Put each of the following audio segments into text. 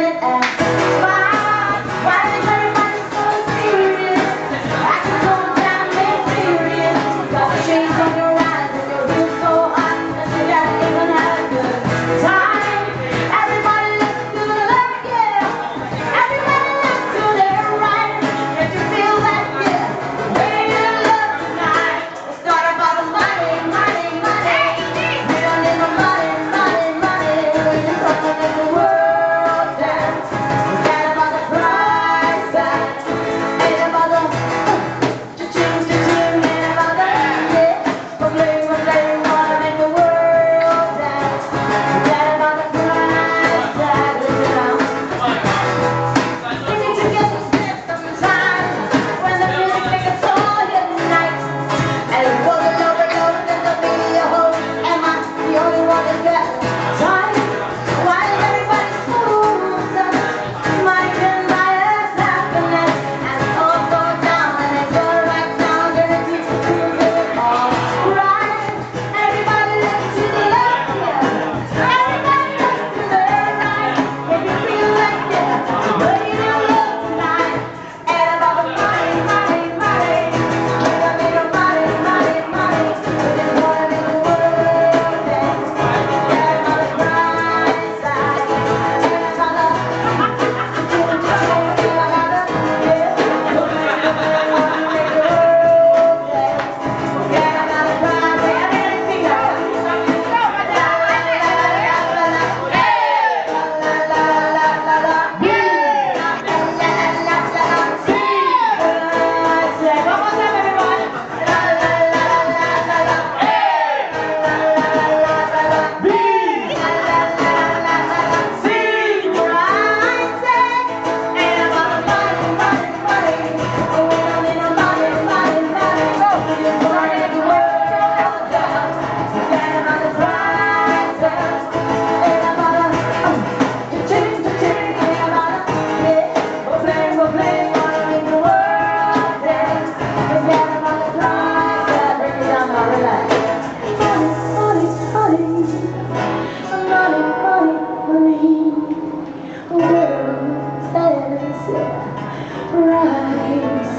it out.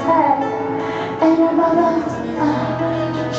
head And your mother's eyes ah,